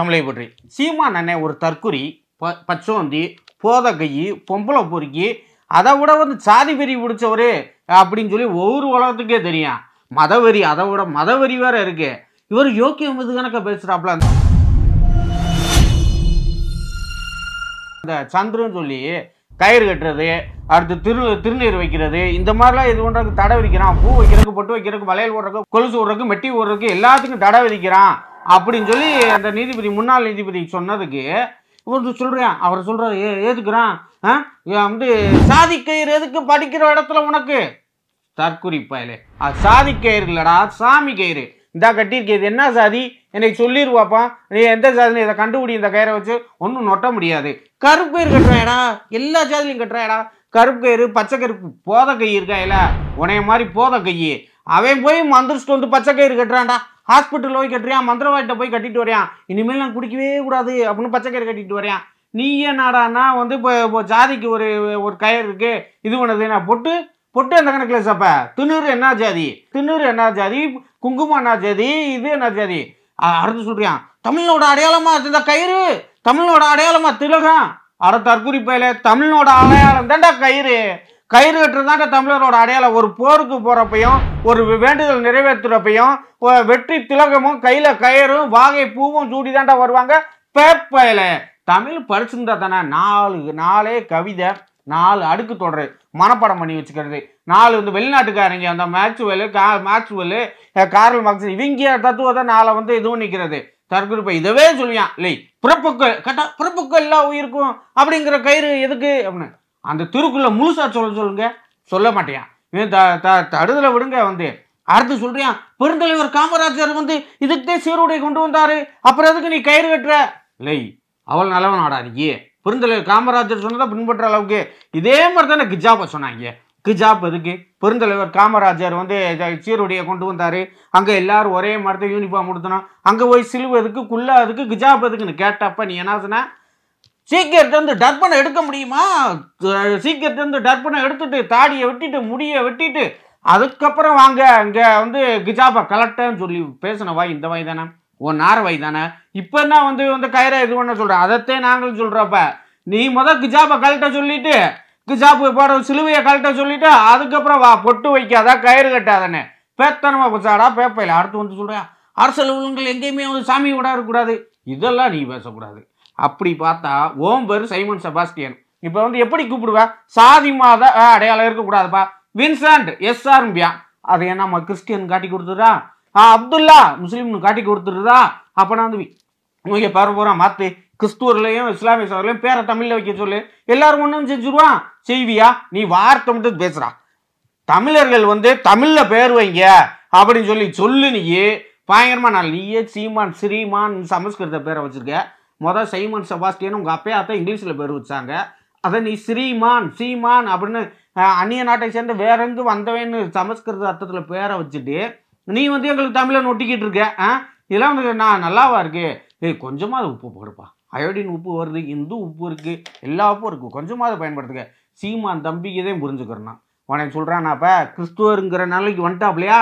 தமிழை பற்றி. சீமான் அண்ணன் ஒரு தற்குறி ப பச்சோந்தி போதகையி பொம்பளை பொறுக்கி அதை விட வந்து சாதி வெறி பிடிச்சவரு அப்படின்னு சொல்லி ஒவ்வொரு உலகத்துக்கே தெரியும். மதவெறி அதை விட மதவெறி வேற இருக்கு. இவர் யோக்கியம் இது கணக்க பேசுறாப்ல அந்த இந்த சந்திரன் சொல்லி கயிறு கட்டுறது அடுத்து திரு திருநீர் வைக்கிறது இந்த மாதிரிலாம் இது பண்ணுறதுக்கு தடை விதிக்கிறான். பூ வைக்கிறதுக்கு பொட்டு வைக்கிறதுக்கு வளையல் விடுறதுக்கு கொலுசு விடுறதுக்கு மெட்டி விடுறதுக்கு எல்லாத்துக்கும் தடை விதிக்கிறான். அப்படின்னு சொல்லி அந்த நீதிபதி முன்னாள் நீதிபதி சொன்னதுக்கு இவர் சொல்கிறேன் அவர் சொல்கிறார் ஏ ஏதுக்குறான்? ஆ? வந்து சாதி கயிறு எதுக்கு படிக்கிற இடத்துல உனக்கு? தற்குறிப்பாயிலே. அது சாதி கயிறு இல்லடா சாமி கயிறு. இந்தா கட்டியிருக்கே இது என்ன சாதி? எனக்கு சொல்லிடுவாப்பா நீ எந்த சாதின்னு இதை கண்டுபிடி இந்த கயிறை வச்சு. ஒன்றும் நொட்ட முடியாது. கருப்பு கயிறு கட்டுறாயடா எல்லா சாதிலையும் கட்டுறாயடா. கருப்பு கயிறு பச்சை கருப்பு போத கை இருக்காயில உனைய மாதிரி போத கை அவன் போய் மந்திரிச்சுட்டு வந்து பச்சை கயிறு கட்டுறான்டா. ஹாஸ்பிட்டலில் போய் கட்டுறியான் மந்திரவாதிட்ட போய் கட்டிட்டு வரையான் இனிமேல் நான் குடிக்கவே கூடாது அப்படின்னு பச்சை கயிறு கட்டிட்டு வரையான் நீ என்னடானா வந்து இப்போ இப்போ ஜாதிக்கு ஒரு ஒரு கயிறு இருக்கு. இது பண்ணுது நான் பொட்டு? பொட்டு எந்த கணக்கில் சப்ப திண்ணூறு என்ன ஜாதி? திண்ணூறு என்ன ஜாதி? குங்குமம் என்ன ஜாதி? இது என்ன ஜாதி? அறுத்து அடுத்து சொல்றியான் தமிழோட அடையாளமா இந்த கயிறு? தமிழோட அடையாளமா திலகம்? அட தற்குறிப்பையில தமிழோட அடையாளம் தான்டா கயிறு. கயிறு கட்டுறதாண்டா தமிழரோட அடையாளம். ஒரு போருக்கு போறப்பையும் ஒரு வேண்டுதல் நிறைவேற்றுறப்பையும் வெற்றி திலகமும் கையில கயிறும் வாகை பூவும் சூடி தாண்டா வருவாங்க. பேப்பையில தமிழ் படிச்சிருந்தா தானே நாலு நாளே கவிதை நாலு அடுக்கு தொடரு மனப்பாடம் பண்ணி வச்சுக்கிறது. நாலு வந்து வெளிநாட்டுக்காரங்க அந்த மேக்ஸ்வெல்லு கா மேக்ஸ்வெல்லு கார்ல் மார்க்ஸ் இவங்க தத்துவத்தை நாளை வந்து இது பண்ணிக்கிறது? தற்குறிப்பை இதவே சொல்லுவான் இல்லை பிறப்புக்கள் கட்ட பிறப்புக்கள் எல்லாம் உயிருக்கும் அப்படிங்கிற கயிறு எதுக்கு? அப்படின்னு. அந்த திருக்குள்ள முழுசா சொல்ல சொல்லுங்க. சொல்ல மாட்டேன். இவன் த த தடுதலை விடுங்க வந்து. அடுத்து சொல்றியான் பெருந்தலைவர் காமராஜர் வந்து இதுக்கே சீருடை கொண்டு வந்தாரு. அப்புறம் எதுக்கு நீ கயிறு கட்டுற? இல்லை அவள் நல்லவன் ஆடாதீங்க பெருந்தலைவர் காமராஜர் சொன்னதை பின்பற்ற அளவுக்கு இதே மாதிரி தானே கிஜாப்பை சொன்னாங்க. கிஜாப் எதுக்கு? பெருந்தலைவர் காமராஜர் வந்து சீருடையை கொண்டு வந்தார். அங்கே எல்லாரும் ஒரே மரத்தை யூனிஃபார்ம் கொடுத்தணும் அங்கே போய் சிலுவை எதுக்கு குல்லா எதுக்கு கிஜாப் எதுக்குன்னு கேட்டப்ப நீ என்ன சொன்ன? சீக்கிரத்தை வந்து டர்பனை எடுக்க முடியுமா? சீக்கிரத்தை வந்து டர்பனை எடுத்துட்டு தாடியை வெட்டிட்டு முடியை வெட்டிட்டு அதுக்கப்புறம் வாங்க இங்கே வந்து கிஜாபா கலெக்டர்னு சொல்லி பேசின வாய் இந்த வாய் தானே? ஒன் நார வாய் தானே? இப்போ என்ன வந்து வந்து கயிறை இது பண்ண சொல்கிறேன் அதைத்தே நாங்களும் சொல்கிறப்ப நீ முதல் கிஜாபை கழட்ட சொல்லிட்டு கிஜாப்பு போட சிலுவையை கழட்ட சொல்லிட்டு அதுக்கப்புறம் வா பொட்டு வைக்காதா கயிறு கட்டாதானே பேத்தனமா பச்சாடா பேப்பையில் அடுத்து வந்து சொல்கிறேன் அரசியல் அலுவலகங்கள் எங்கேயுமே வந்து சாமி விட கூடாது. இதெல்லாம் நீ பேசக்கூடாது. அப்படி பார்த்தா ஓம் பேர் சைமன் செபாஸ்டியன். இப்போ வந்து எப்படி கூப்பிடுவ? சாதி மாத அடையாளம் இருக்கக்கூடாதுப்பா. வின்சாண்ட் எஸ் ஆர்ம்பியா அது என்னம்மா நம்ம கிறிஸ்டியன் காட்டி ஆ அப்துல்லா முஸ்லீம்னு காட்டி கொடுத்துருதா அப்போனா வந்து இவங்க பேர பூரா மாற்று கிறிஸ்துவர்லையும் இஸ்லாமிய சோதரிலையும் பேரை தமிழில் வைக்க சொல்லு. எல்லாரும் ஒன்றும் செஞ்சுருவான். செய்வியா? நீ வார்த்தை மட்டும் பேசுகிறா தமிழர்கள் வந்து தமிழில் பேர் வைங்க. அப்படின்னு சொல்லி சொல்லு நீயே. பயங்கரமாக நான் நீயே சீமான் ஸ்ரீமான் சமஸ்கிருத பேரை வச்சுருக்க. மொதல் சைமன் செபாஸ்டியன் உங்கள் அப்பே அத்தை இங்கிலீஷில் பேர் வச்சாங்க. அதை நீ ஸ்ரீமான் சீமான் அப்படின்னு அந்நிய நாட்டை சேர்ந்து வேறெங்கு வந்தவன்னு சமஸ்கிருத அர்த்தத்தில் பேரை வச்சுட்டு நீ வந்து எங்களுக்கு தமிழை நொட்டிக்கிட்டு இருக்க ஆ இதெல்லாம் வந்து நான் நல்லாவா இருக்கு? ஏய் கொஞ்சமாக உப்பு போடுப்பா. அயோடின் உப்பு வருது இந்து உப்பு இருக்குது எல்லா உப்பும் இருக்கு. கொஞ்சமாவது பயன்படுத்துங்க. சீமான் தம்பிக்கு தான் புரிஞ்சுக்கிறேன்னா உனக்கு சொல்கிறானாப்ப கிறிஸ்துவருங்கிற நாளைக்கு வந்துட்டாப்லையா?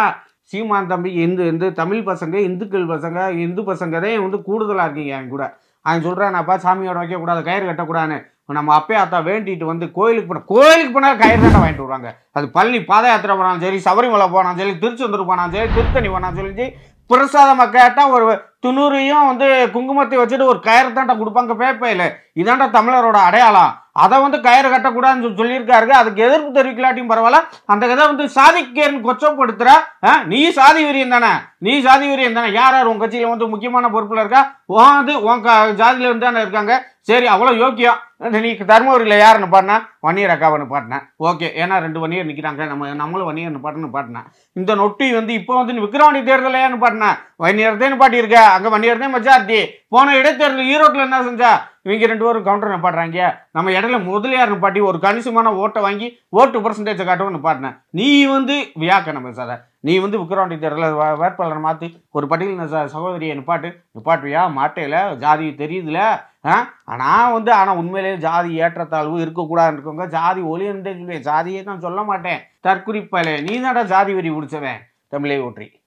சீமான் தம்பி இந்து இந்து தமிழ் பசங்க இந்துக்கள் பசங்க இந்து பசங்க தான் வந்து கூடுதலாக இருக்கீங்க அவன் கூட அவன் சொல்கிறானாப்பா சாமியோட வைக்கக்கூடாது கயிறு கட்டக்கூடாதுன்னு. நம்ம அப்பே அத்தா வேண்டிட்டு வந்து கோயிலுக்கு போன கோயிலுக்கு போனால் கயிறு கட்ட வாங்கிட்டு வருவாங்க. அது பழனி பாத யாத்திரை போனாலும் சரி சபரிமலை போனாலும் சரி திருச்செந்தூர் போனாலும் சரி திருத்தணி போனாலும் சொல்லி பிரசாதமாக கேட்டால் ஒரு துணூரையும் வந்து குங்குமத்தை வச்சுட்டு ஒரு கயிறு தாண்டா கொடுப்பாங்க பேப்பையில். இதாண்டா தமிழரோட அடையாளம். அதை வந்து கயிறு கட்டக்கூடாதுன்னு சொல்லியிருக்காரு. அதுக்கு எதிர்ப்பு தெரிவிக்கலாட்டியும் பரவாயில்ல. அந்த கதை வந்து சாதிக்கேன்னு கொச்சப்படுத்துற ஆ, நீ சாதி வீரியம் தானே. நீ சாதி வீரியம் தானே. யார் யார் உன் கட்சியில் வந்து முக்கியமான பொறுப்பில் இருக்கா? உன் வந்து உன் க ஜாதியில இருந்து தானே இருக்காங்க. சரி அவ்வளோ யோக்கியம். நீ தருமபுரியில் யாருன்னு பாடினா வன்னியர் அக்காவை பாட்டினேன் ஓகே ஏன்னா ரெண்டு வன்னியர் நிற்கிறாங்க நம்ம நம்மளும் வன்னியர் பாட்டுன்னு பாட்டினேன் இந்த நொட்டி வந்து இப்போ வந்து விக்ரவாணி தேர்தல் பாட்டினேன் வன்னியர் தான் பாட்டியிருக்க அங்கே வன்னியர் தான் மெஜாரிட்டி போன இடைத்தேர்தல் ஈரோட்டில் என்ன செஞ்சா? இவங்க ரெண்டு பேரும் கவுண்டர் பாடுறாங்க நம்ம இடையில முதலியார் நிப்பாட்டி ஒரு கணிசமான ஓட்டை வாங்கி ஓட்டு பர்சன்டேஜை காட்டுவோம் நிப்பாட்டினேன் நீ வந்து வியாக்கணம் பேசாத. நீ வந்து விக்ரவாண்டி தேர்தலில் வேட்பாளரை மாற்றி ஒரு பட்டியல் ச சகோதரியை நிப்பாட்டு. நிப்பாட்டுவியா? மாட்டையில். ஜாதி தெரியுதுல. ஆ? ஆனால் வந்து ஆனால் உண்மையிலேயே ஜாதி ஏற்றத்தாழ்வு இருக்கக்கூடாதுன்னு இருக்கவங்க. ஜாதி ஒளியன்றே சொல்லுவேன் ஜாதியே நான் சொல்ல மாட்டேன். தற்குறிப்பாலே நீ தான்டா ஜாதி வெறி பிடிச்சவன். தமிழை ஒற்றி